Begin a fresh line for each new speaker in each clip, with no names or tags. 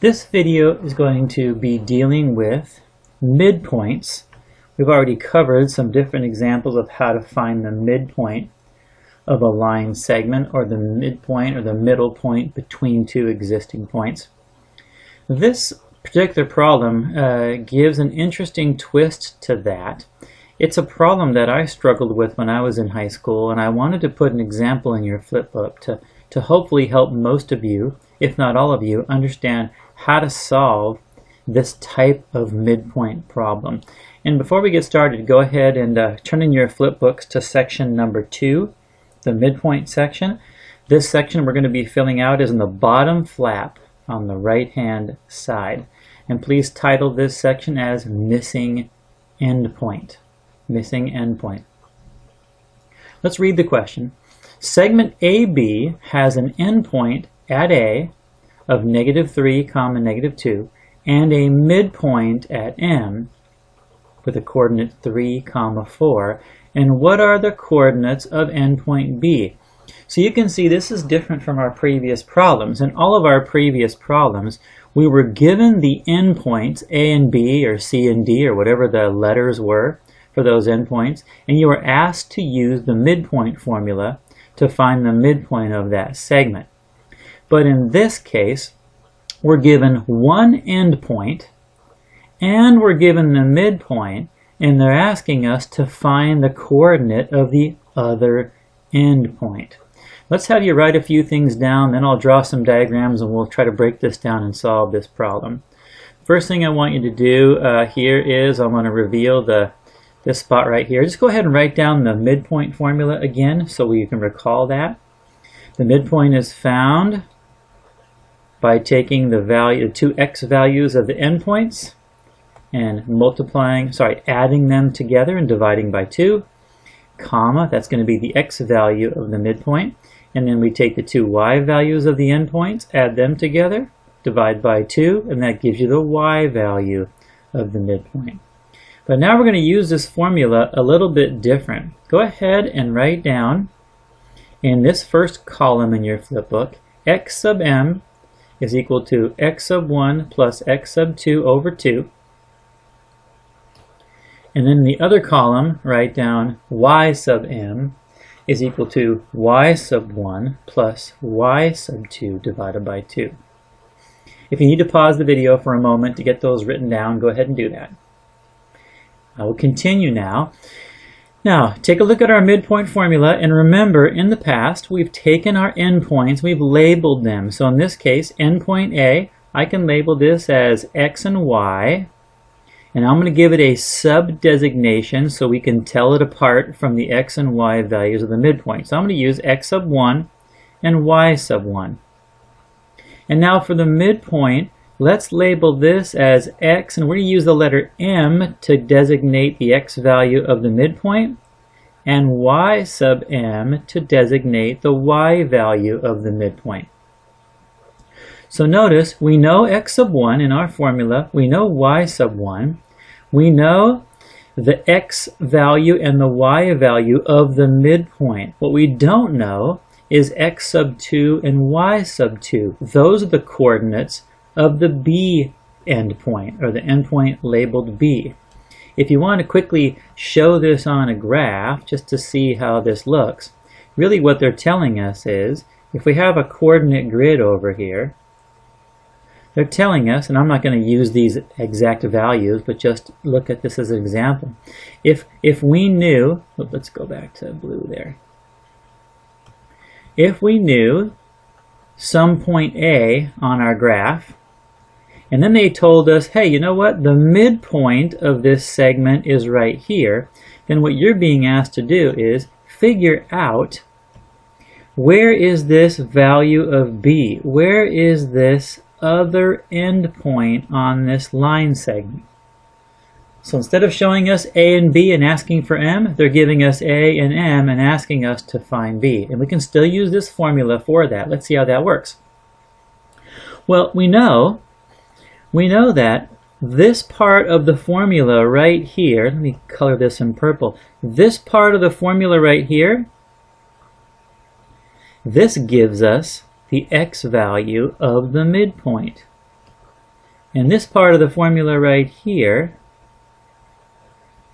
This video is going to be dealing with midpoints. We've already covered some different examples of how to find the midpoint of a line segment or the midpoint or the middle point between two existing points. This particular problem uh, gives an interesting twist to that. It's a problem that I struggled with when I was in high school and I wanted to put an example in your flipbook to, to hopefully help most of you, if not all of you, understand how to solve this type of midpoint problem. And before we get started, go ahead and uh, turn in your flipbooks to section number two, the midpoint section. This section we're going to be filling out is in the bottom flap on the right hand side. And please title this section as missing endpoint. Missing endpoint. Let's read the question. Segment AB has an endpoint at A of negative 3 comma negative 2 and a midpoint at M with a coordinate 3 comma 4 and what are the coordinates of endpoint B? So you can see this is different from our previous problems. In all of our previous problems, we were given the endpoints A and B or C and D or whatever the letters were for those endpoints, and you were asked to use the midpoint formula to find the midpoint of that segment. But in this case, we're given one endpoint and we're given the midpoint and they're asking us to find the coordinate of the other endpoint. Let's have you write a few things down, then I'll draw some diagrams and we'll try to break this down and solve this problem. First thing I want you to do uh, here is I want to reveal the this spot right here. Just go ahead and write down the midpoint formula again so you can recall that. The midpoint is found by taking the value, the two x values of the endpoints and multiplying, sorry, adding them together and dividing by 2, comma, that's going to be the x value of the midpoint, and then we take the two y values of the endpoints, add them together, divide by 2, and that gives you the y value of the midpoint. But now we're going to use this formula a little bit different. Go ahead and write down in this first column in your flipbook, x sub m is equal to x sub 1 plus x sub 2 over 2. And then the other column, write down y sub m is equal to y sub 1 plus y sub 2 divided by 2. If you need to pause the video for a moment to get those written down, go ahead and do that. I will continue now. Now, take a look at our midpoint formula and remember in the past we've taken our endpoints, we've labeled them. So in this case, endpoint A, I can label this as X and Y and I'm going to give it a sub-designation so we can tell it apart from the X and Y values of the midpoint. So I'm going to use X sub 1 and Y sub 1. And now for the midpoint, Let's label this as x, and we're going to use the letter m to designate the x value of the midpoint, and y sub m to designate the y value of the midpoint. So notice, we know x sub 1 in our formula, we know y sub 1, we know the x value and the y value of the midpoint. What we don't know is x sub 2 and y sub 2. Those are the coordinates of the B endpoint, or the endpoint labeled B. If you want to quickly show this on a graph, just to see how this looks, really what they're telling us is, if we have a coordinate grid over here, they're telling us, and I'm not going to use these exact values, but just look at this as an example. If, if we knew, oh, let's go back to blue there. If we knew some point A on our graph, and then they told us, hey, you know what? The midpoint of this segment is right here. Then what you're being asked to do is figure out where is this value of B? Where is this other endpoint on this line segment? So instead of showing us A and B and asking for M, they're giving us A and M and asking us to find B. And we can still use this formula for that. Let's see how that works. Well, we know we know that this part of the formula right here, let me color this in purple, this part of the formula right here, this gives us the x value of the midpoint. And this part of the formula right here,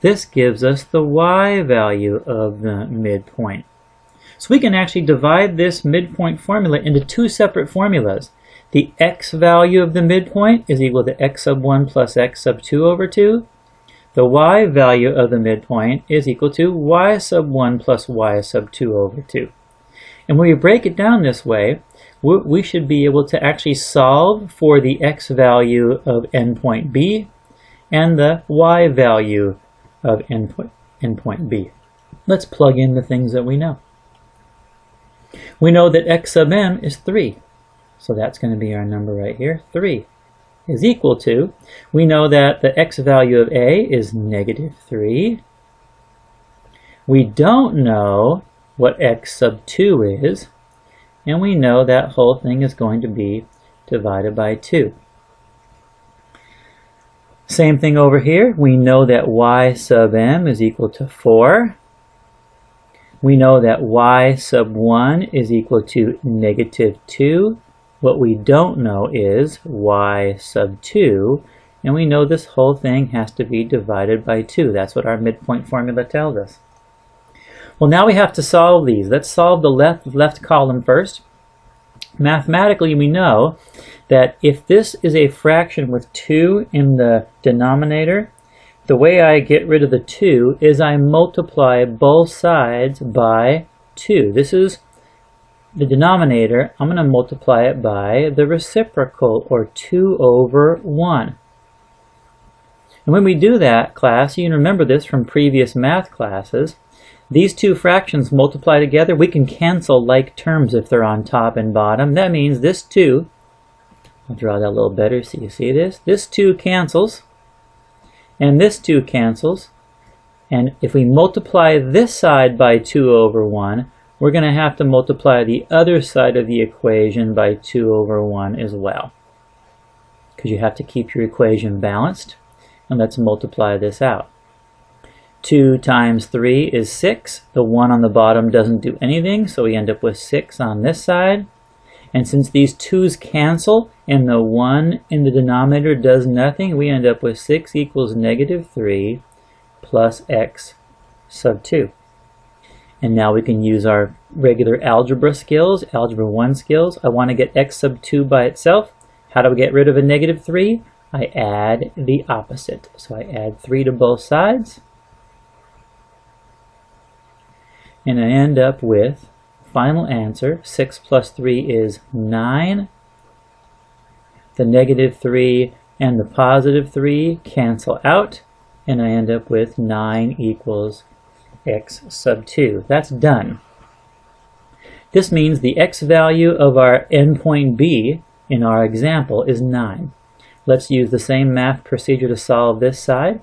this gives us the y value of the midpoint. So we can actually divide this midpoint formula into two separate formulas. The x value of the midpoint is equal to x sub 1 plus x sub 2 over 2. The y value of the midpoint is equal to y sub 1 plus y sub 2 over 2. And when we break it down this way, we should be able to actually solve for the x value of endpoint B and the y value of endpoint, endpoint B. Let's plug in the things that we know. We know that x sub m is 3. So that's going to be our number right here. 3 is equal to, we know that the x value of a is negative 3. We don't know what x sub 2 is, and we know that whole thing is going to be divided by 2. Same thing over here. We know that y sub m is equal to 4 we know that y sub 1 is equal to negative 2. What we don't know is y sub 2, and we know this whole thing has to be divided by 2. That's what our midpoint formula tells us. Well, now we have to solve these. Let's solve the left, left column first. Mathematically, we know that if this is a fraction with 2 in the denominator, the way I get rid of the 2 is I multiply both sides by 2. This is the denominator. I'm going to multiply it by the reciprocal, or 2 over 1. And when we do that, class, you can remember this from previous math classes, these two fractions multiply together. We can cancel like terms if they're on top and bottom. That means this 2, I'll draw that a little better so you see this. This 2 cancels. And this 2 cancels. And if we multiply this side by 2 over 1, we're going to have to multiply the other side of the equation by 2 over 1 as well. Because you have to keep your equation balanced. And let's multiply this out. 2 times 3 is 6. The 1 on the bottom doesn't do anything, so we end up with 6 on this side. And since these 2's cancel and the 1 in the denominator does nothing, we end up with 6 equals negative 3 plus x sub 2. And now we can use our regular algebra skills, algebra 1 skills. I want to get x sub 2 by itself. How do we get rid of a negative 3? I add the opposite. So I add 3 to both sides. And I end up with final answer, 6 plus 3 is 9. The negative 3 and the positive 3 cancel out, and I end up with 9 equals x sub 2. That's done. This means the x value of our endpoint B in our example is 9. Let's use the same math procedure to solve this side.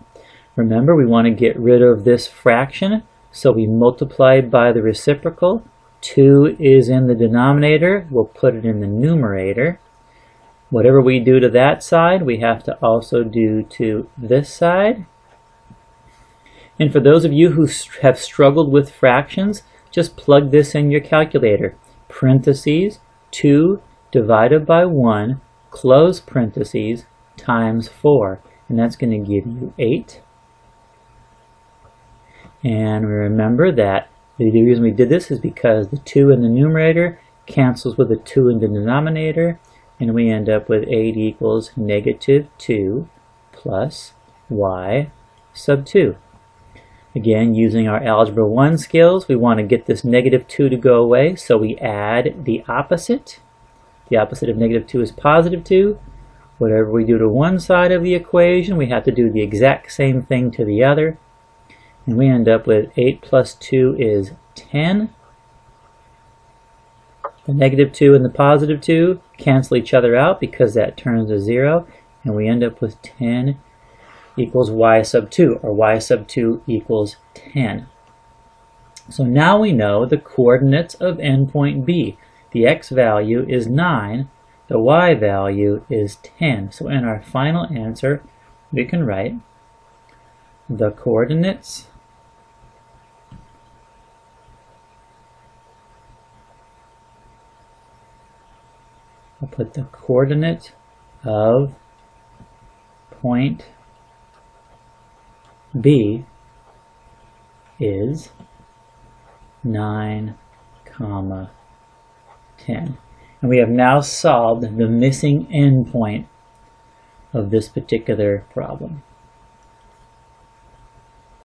Remember, we want to get rid of this fraction, so we multiply by the reciprocal. 2 is in the denominator, we'll put it in the numerator. Whatever we do to that side, we have to also do to this side. And for those of you who have struggled with fractions, just plug this in your calculator. Parentheses, 2 divided by 1, close parentheses, times 4. And that's going to give you 8. And we remember that the reason we did this is because the 2 in the numerator cancels with the 2 in the denominator, and we end up with 8 equals negative 2 plus y sub 2. Again, using our Algebra 1 skills, we want to get this negative 2 to go away, so we add the opposite. The opposite of negative 2 is positive 2. Whatever we do to one side of the equation, we have to do the exact same thing to the other. And we end up with 8 plus 2 is 10. The negative 2 and the positive 2 cancel each other out because that turns to 0. And we end up with 10 equals y sub 2, or y sub 2 equals 10. So now we know the coordinates of endpoint B. The x value is 9, the y value is 10. So in our final answer, we can write the coordinates I'll put the coordinate of point B is 9 comma 10. And we have now solved the missing endpoint of this particular problem.